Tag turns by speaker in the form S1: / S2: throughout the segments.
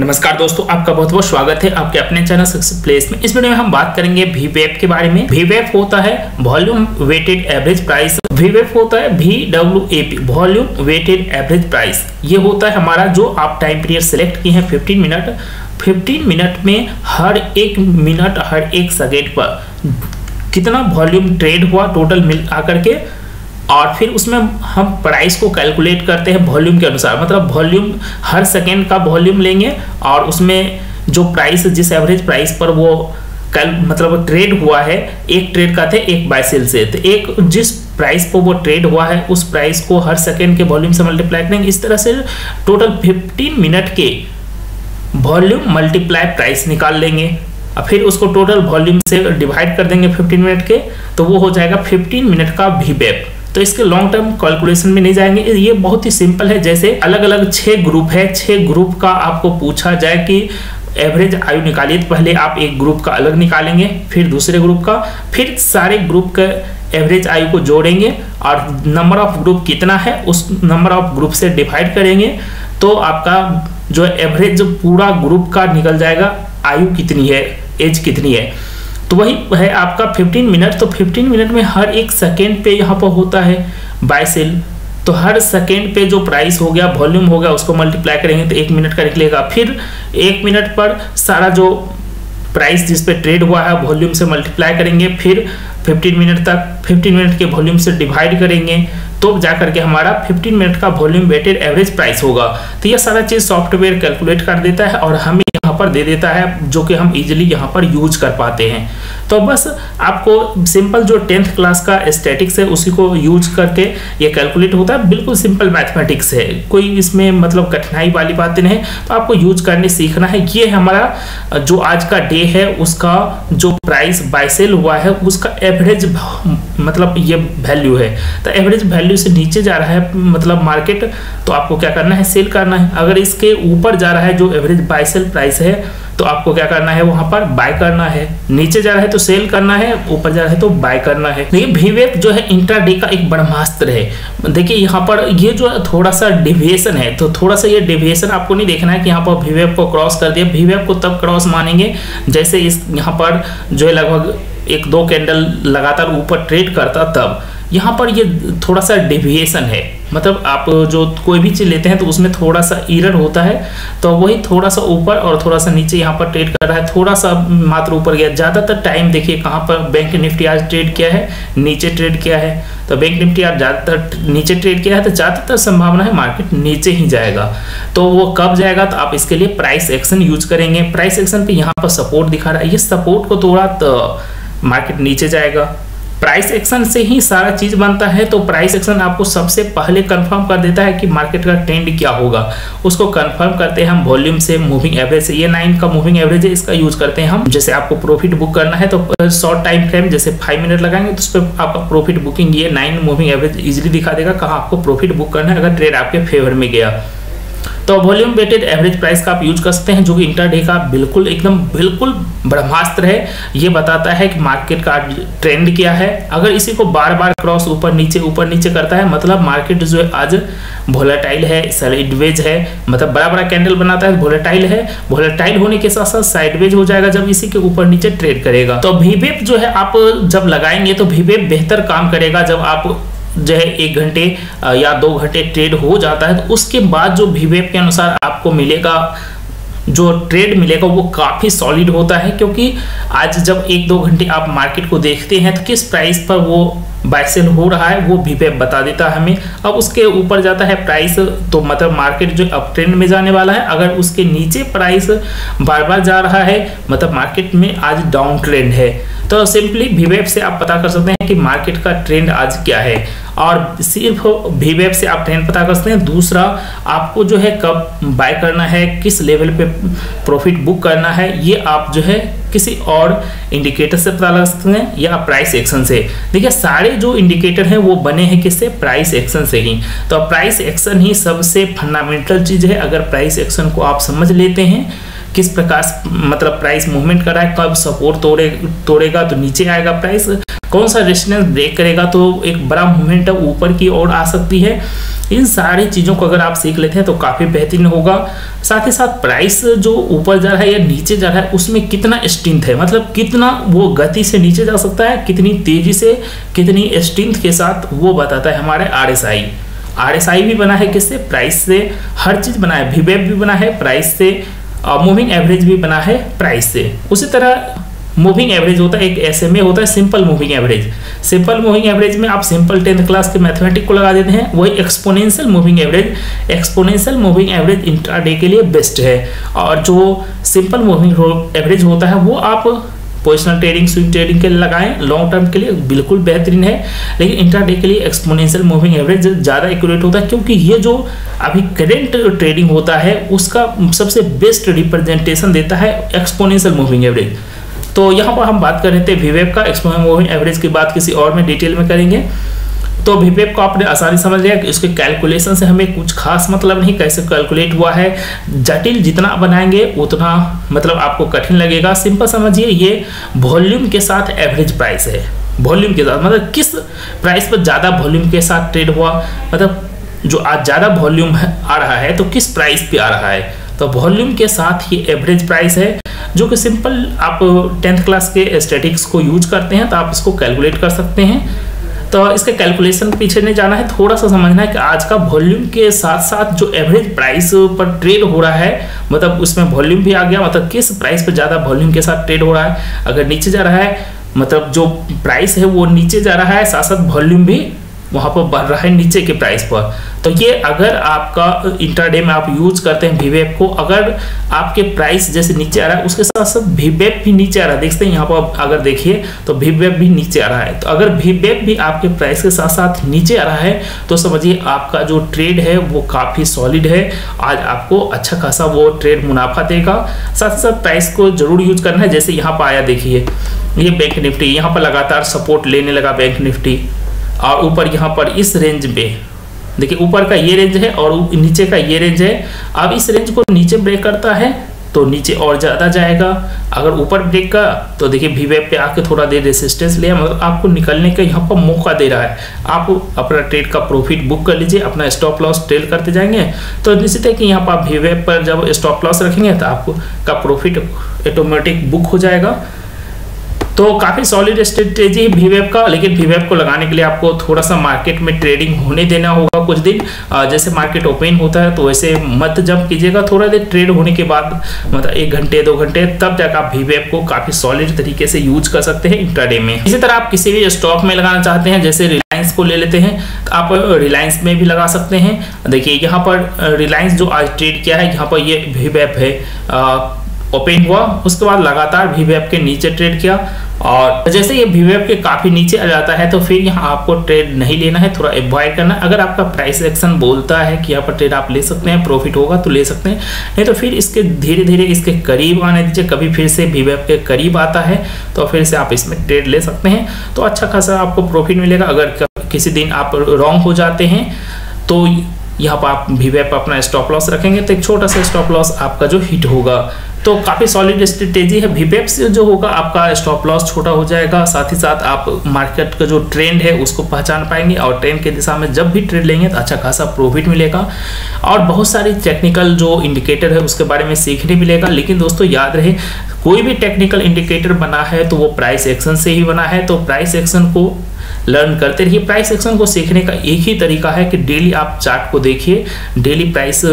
S1: नमस्कार दोस्तों, आपका बहुत बहुत स्वागत है आपके अपने चैनल सक्सेस प्लेस में। इस वीडियो में हम बात करेंगे वी वेब के बारे में। वी वेब होता है वॉल्यूम वेटेड एवरेज प्राइस वी वेब होता है V W A P volume weighted average price ये होता है हमारा जो आप टाइम पीरियड सेलेक्ट किए हैं 15 मिनट 15 मिनट में हर एक मिनट हर एक सेकेंड पर कितना वॉल्यूम ट्रेड हुआ टोटल मिल आकर के और फिर उसमें हम प्राइस को कैलकुलेट करते हैं वॉल्यूम के अनुसार। मतलब वॉल्यूम हर सेकेंड का वॉल्यूम लेंगे और उसमें जो प्राइस जिस एवरेज प्राइस पर वो कल मतलब ट्रेड हुआ है, एक ट्रेड का थे, एक बाय सेल से। तो एक, जिस प्राइस पर वो ट्रेड हुआ है, उस प्राइस को हर सेकेंड के वॉल्यूम से मल्टीप्लाई करेंगे। इस तरह से टोटल 15 मिनट के वॉल्यूम मल्टीप्लाई प्राइस निकाल लेंगे। और फिर उसको टोटल वॉल्यूम से डिवाइड कर देंगे 15 मिनट के तो वो हो जाएगा 15 मिनट का वी तो इसके लॉन्ग टर्म कैलकुलेशन में नहीं जाएँगे। ये बहुत ही सिंपल है। जैसे अलग अलग छः ग्रुप है छः ग्रुप का आपको पूछा जाए कि एवरेज आयु निकालिए तो पहले आप एक ग्रुप का अलग निकालेंगे, फिर दूसरे ग्रुप का, फिर सारे ग्रुप का एवरेज आयु को जोड़ेंगे और नंबर ऑफ़ ग्रुप कितना है, उस नंबर ऑफ़ ग्रुप से डिवाइड करेंगे। तो आपका जो एवरेज पूरा ग्रुप का निकल जाएगा, आयु कितनी है एज कितनी है। तो वही है आपका 15 मिनट तो 15 मिनट में हर एक सेकेंड पे यहाँ पर होता है बाय सेल तो हर सेकेंड पे जो प्राइस हो गया वॉल्यूम हो गया, उसको मल्टीप्लाई करेंगे तो एक मिनट का निकलेगा। फिर एक मिनट पर सारा जो प्राइस जिस पे ट्रेड हुआ है वॉल्यूम से मल्टीप्लाई करेंगे। फिर 15 मिनट तक 15 मिनट के वॉल्यूम से डिवाइड करेंगे। तो जा करके हमारा 15 मिनट का वॉल्यूम वेटेड एवरेज प्राइस होगा। तो यह सारा चीज़ सॉफ्टवेयर कैलकुलेट कर देता है और हमें पर दे देता है, जो कि हम इजिली यहाँ पर यूज़ कर पाते हैं। तो बस आपको सिंपल जो टेंथ क्लास का स्टैटिक्स है, उसी को यूज़ करके ये कैलकुलेट होता है। बिल्कुल सिंपल मैथमेटिक्स है। कोई इसमें मतलब कठिनाई वाली बात नहीं है। तो आपको यूज़ करने सीखना है। ये हमारा जो आज का डे है, उसका जो प्राइस बाइसेल हुआ है, उसका एवरेज मतलब ये वैल्यू है। तो एवरेज वैल्यू से नीचे जा रहा है मतलब मार्केट तो आपको क्या करना है? सेल करना है। अगर इसके ऊपर जा रहा है, जो एवरेज बाइसेल प्राइस है तो आपको क्या करना है? वहाँ पर बाय करना है। नीचे जा रहा है तो सेल करना है। ऊपर जा रहा है तो बाय करना है। देखिए भीवेप जो है इंट्राडे का एक ब्रह्मास्त्र है। देखिए, यहाँ पर ये जो थोड़ा सा डिविएशन है तो थोड़ा सा ये डिविएशन आपको नहीं देखना है कि यहाँ पर भीवेप को क्रॉस कर दिया। भीवेप को तब क्रॉस मानेंगे, जैसे इस यहाँ पर जो है, लगभग एक दो कैंडल लगातार ऊपर ट्रेड करता तब, यहाँ पर ये थोड़ा सा डेविएशन है। मतलब आप जो कोई भी चीज़ लेते हैं तो उसमें थोड़ा सा इरर होता है तो वही थोड़ा सा ऊपर और थोड़ा सा नीचे यहाँ पर ट्रेड कर रहा है। थोड़ा सा मात्र ऊपर गया। ज़्यादातर टाइम देखिए कहाँ पर बैंक निफ्टी आज ट्रेड किया है, नीचे ट्रेड किया है। तो बैंक निफ्टी आज ज़्यादातर नीचे ट्रेड किया है तो ज़्यादातर संभावना है मार्केट नीचे ही जाएगा। तो वो कब जाएगा तो आप इसके लिए प्राइस एक्शन यूज़ करेंगे। प्राइस एक्शन पर यहाँ पर सपोर्ट दिखा रहा है। ये सपोर्ट को तोड़ा तो मार्केट नीचे जाएगा। प्राइस एक्शन से ही सारा चीज़ बनता है तो प्राइस एक्शन आपको सबसे पहले कंफर्म कर देता है कि मार्केट का ट्रेंड क्या होगा। उसको कंफर्म करते हैं हम वॉल्यूम से मूविंग एवरेज से। ये नाइन का मूविंग एवरेज है, इसका यूज़ करते हैं हम। जैसे आपको प्रॉफिट बुक करना है तो शॉर्ट टाइम फ्रेम जैसे फाइव मिनट लगाएँगे तो उस पर आपका प्रॉफिट बुकिंग ये नाइन मूविंग एवरेज इजिली दिखा देगा कहाँ आपको प्रॉफिट बुक करना है, अगर ट्रेड आपके फेवर में गया। तो वॉल्यूम वेटेड एवरेज प्राइस का आप यूज़ कर सकते हैं, जो कि इंटरडे का बिल्कुल, एकदम बिल्कुल ब्रह्मास्त्र है, ये बताता है कि मार्केट का ट्रेंड क्या है। अगर इसी को बार बार क्रॉस ऊपर नीचे ऊपर नीचे करता है मतलब मार्केट जो है आज वोलेटाइल है साइडवेज है मतलब बड़ा बड़ा कैंडल बनाता है वोलेटाइल है। वोलेटाइल होने के साथ साथ साइडवेज हो जाएगा जब इसी के ऊपर नीचे ट्रेड करेगा। तो वीवेप जो है, आप जब लगाएँगे तो वीवेप बेहतर काम करेगा, जब आप जो है एक घंटे या दो घंटे ट्रेड हो जाता है तो उसके बाद जो वीवेप के अनुसार आपको मिलेगा जो ट्रेड मिलेगा वो काफ़ी सॉलिड होता है, क्योंकि आज जब एक दो घंटे आप मार्केट को देखते हैं तो किस प्राइस पर वो बाइसेल हो रहा है, वो भी बता देता है हमें। अब उसके ऊपर जाता है प्राइस तो मतलब मार्केट जो अप ट्रेंड में जाने वाला है, अगर उसके नीचे प्राइस बार बार जा रहा है मतलब मार्केट में आज डाउन ट्रेंड है। तो सिंपली वीवेब से आप पता कर सकते हैं कि मार्केट का ट्रेंड आज क्या है। और सिर्फ़ वीवेब से आप ट्रेंड पता कर सकते हैं। दूसरा, आपको जो है कब बाय करना है, किस लेवल पे प्रॉफिट बुक करना है, ये आप जो है किसी और इंडिकेटर से पता लगा सकते हैं या प्राइस एक्शन से। देखिए, सारे जो इंडिकेटर हैं, वो बने हैं किससे? प्राइस एक्शन से ही। तो प्राइस एक्शन ही सबसे फंडामेंटल चीज़ है। अगर प्राइस एक्शन को आप समझ लेते हैं, किस प्रकार मतलब प्राइस मूवमेंट कर रहा है, कब सपोर्ट तोड़े, तोड़ेगा तो नीचे आएगा प्राइस कौन सा रेजिस्टेंस ब्रेक करेगा? तो एक बड़ा मूवमेंट ऊपर की ओर आ सकती है। इन सारी चीज़ों को अगर आप सीख लेते हैं तो काफ़ी बेहतरीन होगा। साथ ही साथ प्राइस जो ऊपर जा रहा है या नीचे जा रहा है, उसमें कितना स्ट्रेंथ है? मतलब कितना वो गति से नीचे जा सकता है, कितनी तेज़ी से, कितनी स्ट्रेंथ के साथ वो बताता है हमारे R S I R S I भी बना है किससे? प्राइस से। हर चीज़ बना है। वीवेब भी बना है प्राइस से। मूविंग एवरेज भी बना है प्राइस से। उसी तरह मूविंग एवरेज होता है, एक एम ए होता है simple moving average simple moving average में आप सिंपल टेंथ क्लास के मैथमेटिक को लगा देते हैं, वही exponential moving average exponential moving average intraday के लिए बेस्ट है. और जो सिंपल मूविंग एवरेज होता है, वो आप पोजिशनल ट्रेडिंग स्विंग ट्रेडिंग के लिए लगाएँ लॉन्ग टर्म के लिए बिल्कुल बेहतरीन है. लेकिन इंट्राडे के लिए एक्सपोनेंशियल मूविंग एवरेज ज़्यादा एक्यूरेट होता है, क्योंकि ये जो अभी करेंट ट्रेडिंग होता है, उसका सबसे बेस्ट रिप्रेजेंटेशन देता है एक्सपोनेंशियल मूविंग एवरेज तो यहाँ पर हम बात कर रहे थे वीवेप का एक्सपोनेंशियल मूविंग एवरेज की बात किसी और में डिटेल में करेंगे। तो वीवेक को आपने आसानी समझ लिया कि उसके कैलकुलेशन से हमें कुछ खास मतलब नहीं, कैसे कैलकुलेट हुआ है। जटिल जितना बनाएँगे, उतना मतलब आपको कठिन लगेगा। सिंपल समझिए, ये वॉल्यूम के साथ एवरेज प्राइस है। वॉल्यूम के साथ मतलब किस प्राइस पर ज़्यादा वॉल्यूम के साथ ट्रेड हुआ? मतलब जो आज ज़्यादा वॉल्यूम आ रहा है तो किस प्राइस पे आ रहा है? तो वॉल्यूम के साथ ये एवरेज प्राइस है। जो कि सिंपल आप टेंथ क्लास के स्टेटिक्स को यूज़ करते हैं तो आप इसको कैलकुलेट कर सकते हैं। तो इसके कैलकुलेशन पीछे नहीं जाना है, थोड़ा सा समझना है कि आज का वॉल्यूम के साथ साथ जो एवरेज प्राइस पर ट्रेड हो रहा है मतलब उसमें वॉल्यूम भी आ गया मतलब किस प्राइस पर ज़्यादा वॉल्यूम के साथ ट्रेड हो रहा है। अगर नीचे जा रहा है मतलब जो प्राइस है वो नीचे जा रहा है साथ साथ वॉल्यूम भी वहाँ पर बढ़ रहा है नीचे के प्राइस पर। तो ये अगर आपका इंटरडे में आप यूज़ करते हैं वीवेप को, अगर आपके प्राइस जैसे नीचे आ रहा है, उसके साथ साथ वीवेप भी नीचे आ रहा है। देखते हैं यहाँ पर अगर देखिए तो वीवेप भी नीचे आ रहा है। तो अगर वीवेप भी आपके प्राइस के साथ साथ नीचे आ रहा है तो समझिए आपका जो ट्रेड है, वो काफ़ी सॉलिड है। आज आपको अच्छा खासा वो ट्रेड मुनाफा देगा। साथ साथ प्राइस को ज़रूर यूज़ करना है। जैसे यहाँ पर आया, देखिए, ये बैंक निफ्टी यहाँ पर लगातार सपोर्ट लेने लगा बैंक निफ्टी और ऊपर यहाँ पर इस रेंज में देखिए, ऊपर का ये रेंज है और नीचे का ये रेंज है। अब इस रेंज को नीचे ब्रेक करता है तो नीचे और ज़्यादा जाएगा। अगर ऊपर ब्रेक का तो देखिए वी वेब पे आके थोड़ा देर रेसिस्टेंस लिया मतलब आपको निकलने का यहाँ पर मौका दे रहा है। आप अपना ट्रेड का प्रॉफिट बुक कर लीजिए, अपना स्टॉप लॉस ट्रेल करते जाएँगे। तो निश्चित है कि यहाँ पर आप वी वेब पर जब स्टॉप लॉस रखेंगे तो आपका प्रॉफिट ऑटोमेटिक बुक हो जाएगा। तो काफ़ी सॉलिड स्ट्रेटेजी वीवेब का, लेकिन वीवेब को लगाने के लिए आपको थोड़ा सा मार्केट में ट्रेडिंग होने देना होगा कुछ दिन। जैसे मार्केट ओपन होता है तो वैसे मत जब कीजिएगा, थोड़ा देर ट्रेड होने के बाद मतलब एक घंटे, दो घंटे, तब जाकर आप वीवेब को काफ़ी सॉलिड तरीके से यूज़ कर सकते हैं इंट्राडे में। इसी तरह आप किसी भी स्टॉक में लगाना चाहते हैं, जैसे रिलायंस को ले लेते हैं तो आप रिलायंस में भी लगा सकते हैं। देखिए, यहाँ पर रिलायंस जो आज ट्रेड किया है, यहाँ पर ये वीवेब है। ओपन हुआ। उसके बाद लगातार वीवेब के नीचे ट्रेड किया और जैसे ये वीवेब के काफ़ी नीचे आ जाता है तो फिर यहाँ आपको ट्रेड नहीं लेना है, थोड़ा अवॉइड करना। अगर आपका प्राइस एक्शन बोलता है कि यहाँ पर ट्रेड आप ले सकते हैं प्रॉफिट होगा तो ले सकते हैं। नहीं तो फिर इसके धीरे धीरे इसके करीब आने दीजिए। कभी फिर से वीवेब के करीब आता है तो फिर से आप इसमें ट्रेड ले सकते हैं। तो अच्छा खासा आपको प्रॉफिट मिलेगा। अगर किसी दिन आप रॉन्ग हो जाते हैं तो यहाँ पर आप वीवेब अपना स्टॉप लॉस रखेंगे तो एक छोटा सा स्टॉप लॉस आपका जो हिट होगा। तो काफ़ी सॉलिड स्ट्रेटेजी है वीपेप से जो होगा, आपका स्टॉप लॉस छोटा हो जाएगा। साथ ही साथ आप मार्केट का जो ट्रेंड है उसको पहचान पाएँगे और ट्रेंड के दिशा में जब भी ट्रेड लेंगे तो अच्छा खासा प्रॉफिट मिलेगा। और बहुत सारी टेक्निकल जो इंडिकेटर है उसके बारे में सीखने मिलेगा। लेकिन दोस्तों, याद रहे, कोई भी टेक्निकल इंडिकेटर बना है तो वो प्राइस एक्शन से ही बना है। तो प्राइस एक्शन को लर्न करते रहिए। प्राइस एक्शन को सीखने का एक ही तरीका है कि डेली आप चार्ट को देखिए। डेली प्राइस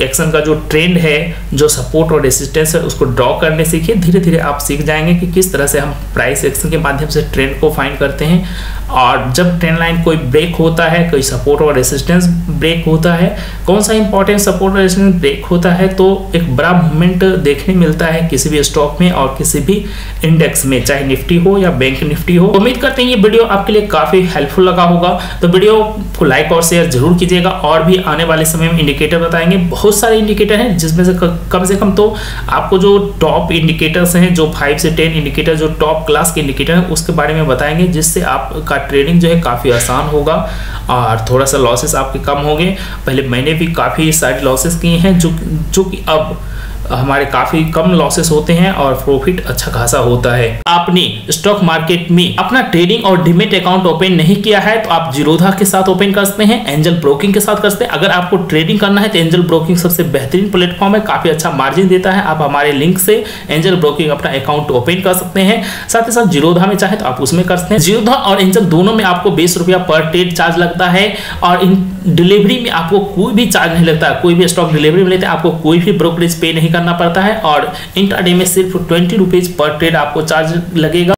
S1: एक्शन का जो ट्रेंड है, जो सपोर्ट और रेसिस्टेंस है, उसको ड्रॉ करने सीखिए। धीरे धीरे आप सीख जाएँगे कि किस तरह से हम प्राइस एक्शन के माध्यम से ट्रेंड को फाइंड करते हैं। और जब ट्रेंड लाइन कोई ब्रेक होता है, कोई सपोर्ट और रेसिस्टेंस ब्रेक होता है, कौन सा इंपॉर्टेंट सपोर्ट और रेसिस्टेंस ब्रेक होता है तो एक बड़ा मूवमेंट देखने मिलता है किसी भी स्टॉक में और किसी भी इंडेक्स में, चाहे निफ्टी हो या बैंक निफ्टी हो। उम्मीद करते हैं ये वीडियो आपके लिए काफ़ी हेल्पफुल लगा होगा। तो वीडियो को लाइक और शेयर ज़रूर कीजिएगा और भी आने वाले समय में इंडिकेटर बताएँगे। बहुत सारे इंडिकेटर हैं, जिसमें से कम से कम तो आपको जो टॉप इंडिकेटर्स हैं, जो फाइव से टेन इंडिकेटर जो टॉप क्लास के इंडिकेटर हैं, उसके बारे में बताएँगे, जिससे आपका ट्रेडिंग जो है काफ़ी आसान होगा और थोड़ा सा लॉसेस आपके कम होंगे। पहले मैंने भी काफ़ी सारे लॉसेस किए हैं जो जो कि अब हमारे काफ़ी कम लॉसेस होते हैं और प्रॉफिट अच्छा खासा होता है। आपने स्टॉक मार्केट में अपना ट्रेडिंग और डिमेट अकाउंट ओपन नहीं किया है तो आप जीरोधा के साथ ओपन कर सकते हैं एंजल ब्रोकिंग के साथ कर सकते हैं। अगर आपको ट्रेडिंग करना है तो एंजल ब्रोकिंग सबसे बेहतरीन प्लेटफॉर्म है, काफ़ी अच्छा मार्जिन देता है। आप हमारे लिंक से एंजल ब्रोकिंग अपना अकाउंट ओपन कर सकते हैं। साथ ही साथ जीरोधा में चाहे तो आप उसमें कर सकते हैं। जीरोधा और एंजल दोनों में आपको बीस रुपया पर ट्रेड चार्ज लगता है और इन डिलीवरी में आपको कोई भी चार्ज नहीं लगता। कोई भी स्टॉक डिलीवरी में लेते हैं, आपको कोई भी ब्रोकरेज पे नहीं करना पड़ता है और इंटरडे में सिर्फ़ ट्वेंटी रुपीज़ पर ट्रेड आपको चार्ज लगेगा।